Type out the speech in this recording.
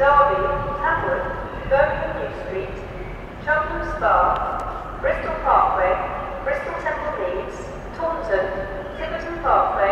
Derby, Tamworth, Birmingham New Street, Cheltenham Spa, Bristol Parkway, Bristol Temple Leeds, Taunton, Tiverton Parkway,